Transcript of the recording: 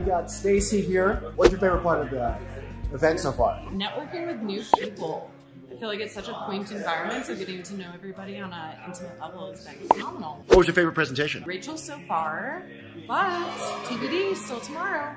we got Stacy here. What's your favorite part of the event so far? Networking with new people. I feel like it's such a quaint environment, so getting to know everybody on an intimate level has been phenomenal. What was your favorite presentation? Rachel so far, but TBD still tomorrow.